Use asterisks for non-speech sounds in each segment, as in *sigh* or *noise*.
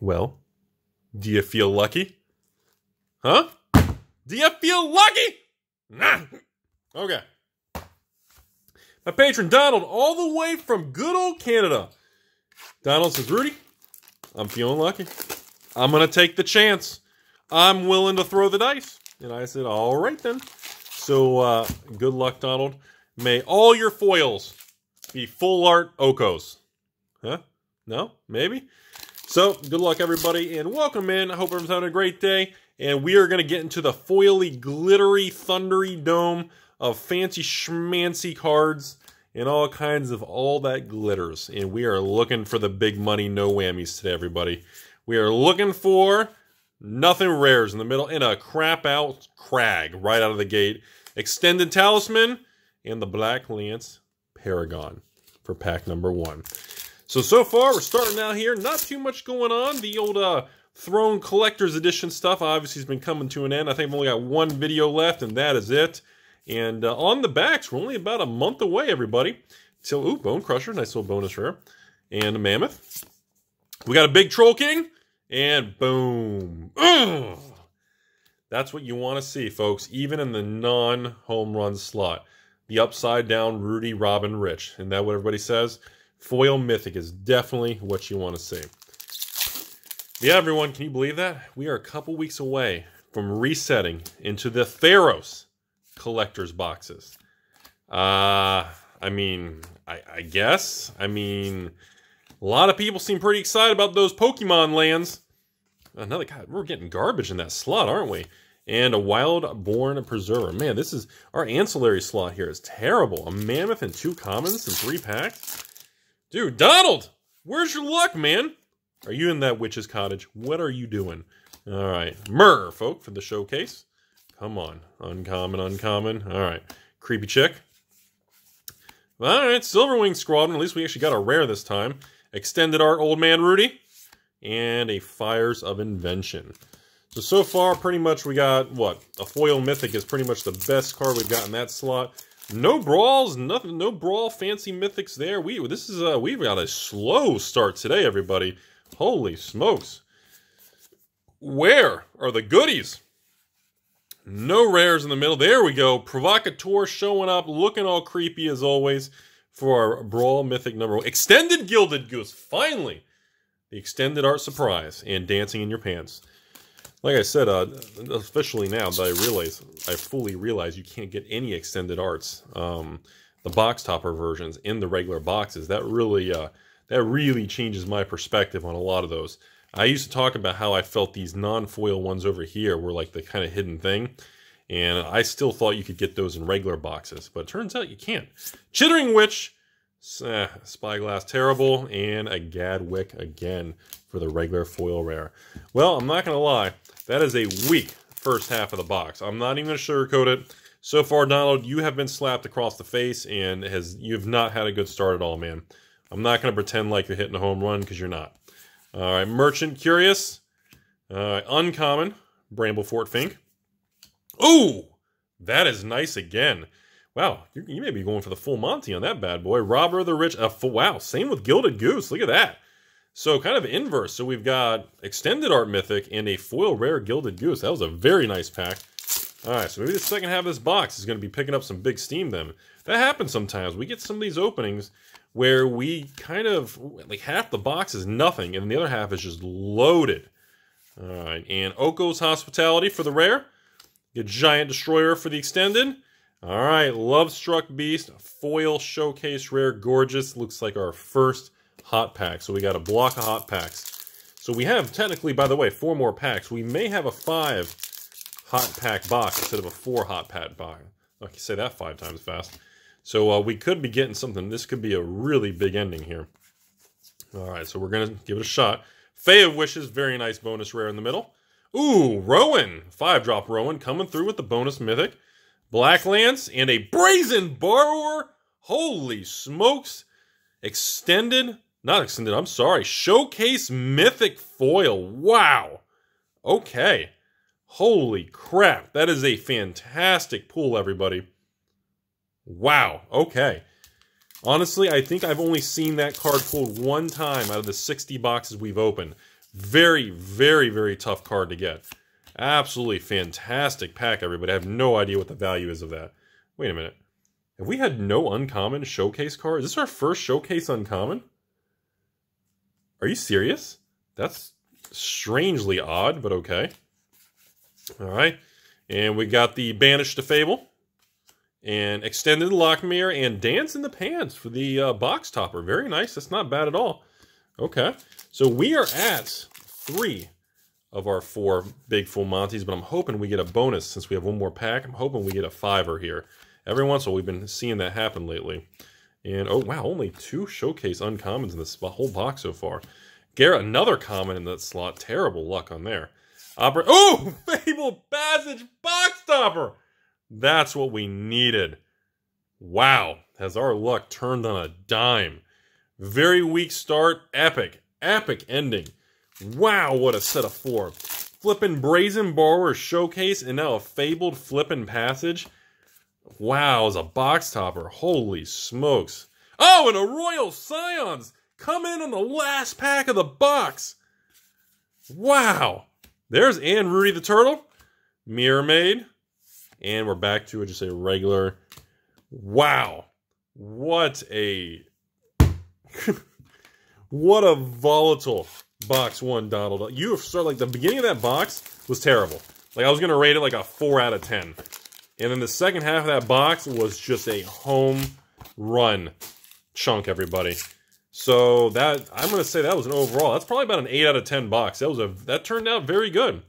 Well, do you feel lucky? Huh? Do you feel lucky? Nah. Okay. My patron Donald, all the way from good old Canada. Donald says, Rudy, I'm feeling lucky. I'm going to take the chance. I'm willing to throw the dice. And I said, all right then. So uh, good luck, Donald. May all your foils be full art Okos. Huh? No? Maybe? So, good luck, everybody, and welcome in. I hope everyone's having a great day. And we are going to get into the foily, glittery, thundery dome of fancy schmancy cards and all kinds of all that glitters. And we are looking for the big money, no whammies today, everybody. We are looking for nothing rares in the middle and a crap out crag right out of the gate. Extended Talisman and the Blacklance Paragon for pack number one. So, so far, we're starting out here. Not too much going on. The old uh, Throne Collector's Edition stuff obviously has been coming to an end. I think I've only got one video left, and that is it. And uh, on the backs, we're only about a month away, everybody. So, ooh, Bonecrusher, nice little bonus rare. And a Mammoth. We got a big Troll King, and boom. Ugh. That's what you want to see, folks, even in the non-home run slot. The upside down Rudy Robin Rich. Isn't that what everybody says? Foil Mythic is definitely what you want to see. Yeah, everyone, can you believe that? We are a couple weeks away from resetting into the Theros collector's boxes. Uh, I mean, I, I guess. I mean, a lot of people seem pretty excited about those Pokemon lands. Another God, we're getting garbage in that slot, aren't we? And a Wildborn Preserver. Man, this is our ancillary slot here is terrible. A mammoth and two commons and three packs. Dude, Donald, where's your luck, man? Are you in that witch's cottage? What are you doing? All right, Myrrh, folk, for the showcase. Come on, uncommon, uncommon. All right, creepy chick. All right, Silverwing Squadron. At least we actually got a rare this time. Extended Art Old Man Rudy and a Fires of Invention. So, so far, pretty much we got, what, a Foil Mythic is pretty much the best card we've got in that slot. No brawls, nothing, no brawl fancy mythics there. We this is uh we've got a slow start today, everybody. Holy smokes. Where are the goodies? No rares in the middle. There we go. Provocateur showing up, looking all creepy as always for our Brawl Mythic number one. Extended Gilded Goose. Finally, the extended art surprise and dancing in your pants like I said, uh, officially now that I realize, I fully realize you can't get any extended arts, um, the box topper versions in the regular boxes. That really, uh, that really changes my perspective on a lot of those. I used to talk about how I felt these non-foil ones over here were like the kind of hidden thing. And I still thought you could get those in regular boxes, but it turns out you can't. Chittering Witch, eh, Spyglass Terrible, and a Gadwick again for the regular foil rare. Well, I'm not going to lie. That is a weak first half of the box. I'm not even going to sugarcoat it. So far, Donald, you have been slapped across the face and has you've not had a good start at all, man. I'm not going to pretend like you're hitting a home run because you're not. All right, Merchant Curious. Uh, uncommon, Bramblefort Fink. Ooh, that is nice again. Wow, you, you, may be going for the full Monty on that bad boy. Robber of the Rich. Uh, wow, same with Gilded Goose. Look at that. So kind of inverse. So we've got Extended Art Mythic and a foil rare Gilded Goose. That was a very nice pack. All right, so maybe the second half of this box is going to be picking up some big steam then. That happens sometimes. We get some of these openings where we kind of, like half the box is nothing and the other half is just loaded. All right, and Oko's Hospitality for the rare. Get Giant Destroyer for the extended. All right, Lovestruck Beast, foil showcase rare, gorgeous. Looks like our first hot packs. So we got a block of hot packs. So we have technically, by the way, four more packs. We may have a five hot pack box instead of a four hot pack box. I can say that five times fast. So uh, we could be getting something. This could be a really big ending here. All right, so we're going to give it a shot. Fae of Wishes, very nice bonus rare in the middle. Ooh, Rowan, five drop Rowan coming through with the bonus mythic. Blacklance and a Brazen Borrower. Holy smokes. Extended not extended, I'm sorry. Showcase Mythic Foil. Wow. Okay. Holy crap. That is a fantastic pull, everybody. Wow. Okay. Honestly, I think I've only seen that card pulled one time out of the 60 boxes we've opened. Very, very, very tough card to get. Absolutely fantastic pack, everybody. I have no idea what the value is of that. Wait a minute. Have we had no uncommon showcase cards? Is this our first showcase uncommon? Are you serious? That's strangely odd, but okay. All right. And we got the Banish to Fable. And Extended Lochmere and Dance in the Pants for the uh, box topper. Very nice. That's not bad at all. Okay. So we are at three of our four big full Monties, but I'm hoping we get a bonus since we have one more pack. I'm hoping we get a fiver here. Every once in a while, we've been seeing that happen lately. And, oh, wow, only two showcase uncommons in this whole box so far. Garrett, another common in that slot. Terrible luck on there. Opera oh, *laughs* Fable Passage Box Topper! That's what we needed. Wow, has our luck turned on a dime. Very weak start, epic, epic ending. Wow, what a set of four. Flippin' Brazen Borrower Showcase and now a Fabled Flippin' Passage. Wow, it's a box topper. Holy smokes. Oh, and a Royal Scions come in on the last pack of the box. Wow. There's Anne Rudy the Turtle, Mirrormade, and we're back to just a regular. Wow. What a. *laughs* what a volatile box one Donald. You start like the beginning of that box was terrible. Like I was gonna rate it like a four out of ten. And then the second half of that box was just a home run chunk, everybody. So that I'm gonna say that was an overall. That's probably about an eight out of ten box. That was a that turned out very good.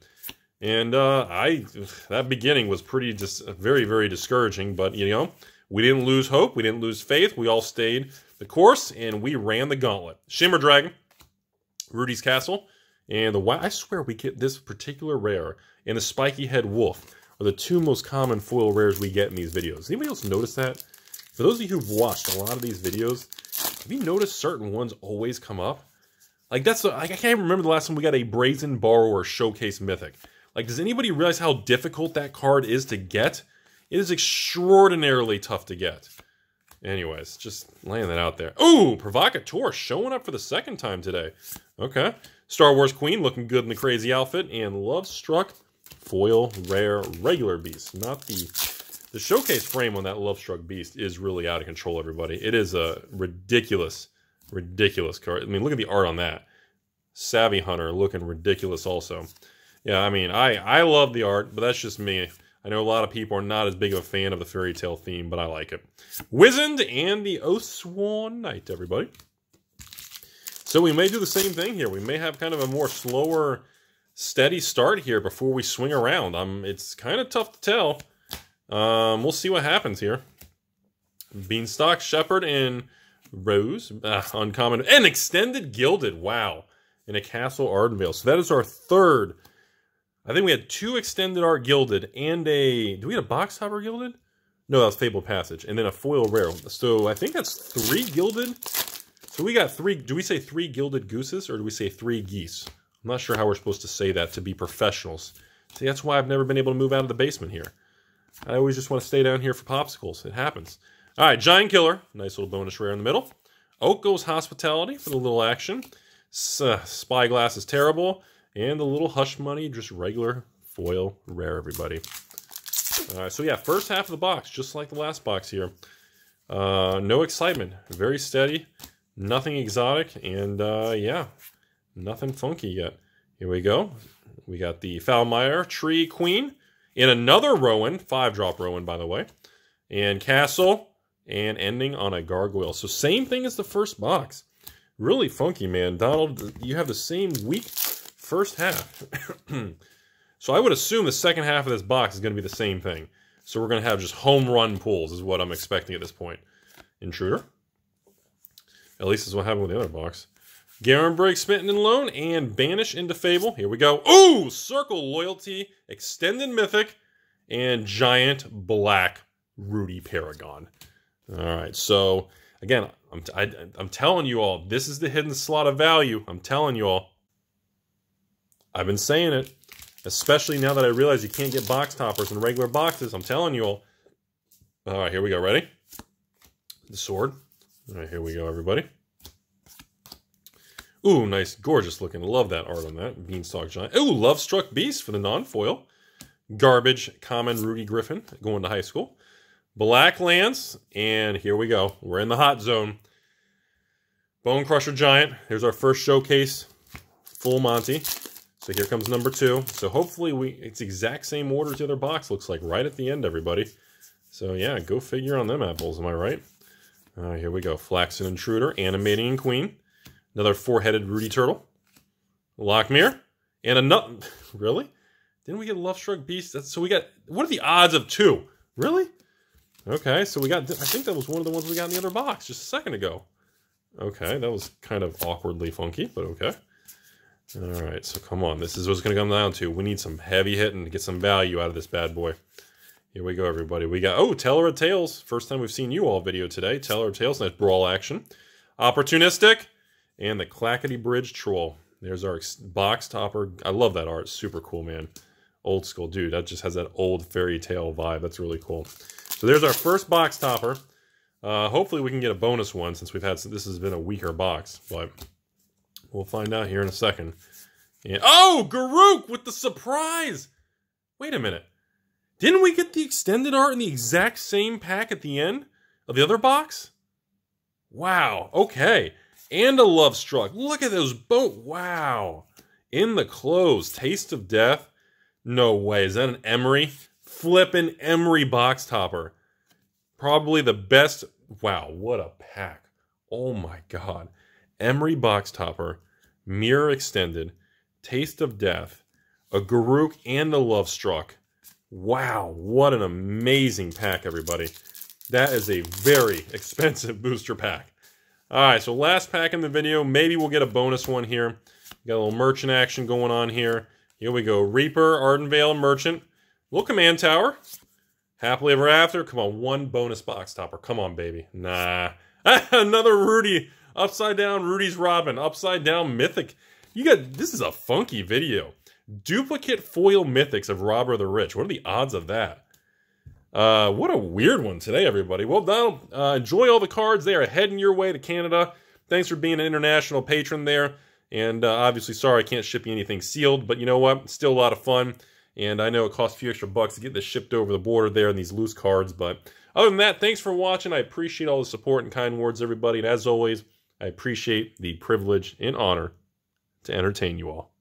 And uh, I that beginning was pretty just very very discouraging. But you know we didn't lose hope. We didn't lose faith. We all stayed the course and we ran the gauntlet. Shimmer Dragon Rudy's Castle, and the I swear we get this particular rare and the Spiky Head Wolf are the two most common foil rares we get in these videos. Anybody else notice that? For those of you who've watched a lot of these videos, have you noticed certain ones always come up? Like that's a, I can't remember the last time we got a Brazen Borrower Showcase Mythic. Like, does anybody realize how difficult that card is to get? It is extraordinarily tough to get. Anyways, just laying that out there. Ooh, Provocateur showing up for the second time today. Okay. Star Wars Queen looking good in the crazy outfit. And Lovestruck foil rare regular beast. Not the... The showcase frame on that Lovestruck Beast is really out of control, everybody. It is a ridiculous, ridiculous card. I mean, look at the art on that. Savvy Hunter looking ridiculous also. Yeah, I mean, I, I love the art, but that's just me. I know a lot of people are not as big of a fan of the fairy tale theme, but I like it. Wizened and the Oathsworn Knight, everybody. So we may do the same thing here. We may have kind of a more slower, steady start here before we swing around. Um, it's kind of tough to tell. Um, we'll see what happens here. Beanstalk, Shepherd, and Rose. Uh, uncommon. And Extended Gilded. Wow. In a Castle Ardenvale. So that is our third I think we had two extended art gilded and a. Do we have a box topper gilded? No, that was Fable Passage, and then a foil rare. So I think that's three gilded. So we got three. Do we say three gilded gooses or do we say three geese? I'm not sure how we're supposed to say that to be professionals. See, that's why I've never been able to move out of the basement here. I always just want to stay down here for popsicles. It happens. All right, Giant Killer. Nice little bonus rare in the middle. Oak Hospitality for the little action. Uh, Spyglass is terrible. And the little Hush Money, just regular foil rare, everybody. All right, so yeah, first half of the box, just like the last box here. Uh, no excitement, very steady, nothing exotic, and uh, yeah, nothing funky yet. Here we go. We got the Foulmire Tree Queen, in another Rowan, five-drop Rowan, by the way, and Castle, and ending on a Gargoyle. So same thing as the first box. Really funky, man. Donald, you have the same weak first half. *clears throat* so I would assume the second half of this box is going to be the same thing. So we're going to have just home run pulls is what I'm expecting at this point. Intruder. At least is what happened with the other box. Garen Break, Smitten and Loan, and Banish into Fable. Here we go. Ooh! Circle Loyalty, Extended Mythic, and Giant Black Rudy Paragon. All right, so again, I'm, am i am telling you all, this is the hidden slot of value. I'm telling you all. I've been saying it, especially now that I realize you can't get box toppers in regular boxes. I'm telling you all. All right, here we go. Ready? The sword. All right, here we go, everybody. Ooh, nice, gorgeous looking. Love that art on that. Beanstalk Giant. Ooh, Lovestruck Beast for the non-foil. Garbage Common Rudy Griffin going to high school. Blacklance, and here we go. We're in the hot zone. Bonecrusher Giant. Here's our first showcase. Full Monty. So here comes number two. So hopefully we it's exact same order as the other box. Looks like right at the end, everybody. So yeah, go figure on them apples, am I right? Uh, here we go. Flaxen Intruder, Animating Queen. Another four-headed Rudy Turtle. Lochmere. And a nut. *laughs* Really? Didn't we get a Lovestruck Beast? That's, so we got... What are the odds of two? Really? Okay, so we got... I think that was one of the ones we got in the other box just a second ago. Okay, that was kind of awkwardly funky, but okay. All right, so come on. This is what's going to come down to. We need some heavy hitting to get some value out of this bad boy. Here we go, everybody. We got, oh, Teller of Tales. First time we've seen you all video today. Teller of Tales, nice brawl action. Opportunistic, and the Clackety Bridge Troll. There's our box topper. I love that art. Super cool, man. Old school. Dude, that just has that old fairy tale vibe. That's really cool. So there's our first box topper. Uh, hopefully we can get a bonus one since we've had, this has been a weaker box, but we'll find out here in a second. And, oh, Garruk with the surprise. Wait a minute. Didn't we get the extended art in the exact same pack at the end of the other box? Wow. Okay. And a Lovestruck. Look at those both. Wow. In the clothes. Taste of Death. No way. Is that an Emry? Flippin' Emry box topper. Probably the best. Wow. What a pack. Oh my God. Emery box topper. Mirror extended. Taste of Death. A Garruk and a Lovestruck Wow, what an amazing pack, everybody. That is a very *laughs* expensive booster pack. All right, so last pack in the video. Maybe we'll get a bonus one here. Got a little merchant action going on here. Here we go. Reaper, Ardenvale, Merchant. Little Command Tower. Happily Ever After. Come on, one bonus box topper. Come on, baby. Nah. *laughs* Another Rudy. Upside down Rudy's Robin. Upside down Mythic. You got, this is a funky video. Duplicate foil mythics of Robber the Rich. What are the odds of that? Uh, what a weird one today, everybody. Well, now, uh, enjoy all the cards. They are heading your way to Canada. Thanks for being an international patron there. And uh, obviously, sorry I can't ship you anything sealed, but you know what? Still a lot of fun. And I know it costs a few extra bucks to get this shipped over the border there in these loose cards. But other than that, thanks for watching. I appreciate all the support and kind words, everybody. And as always, I appreciate the privilege and honor to entertain you all.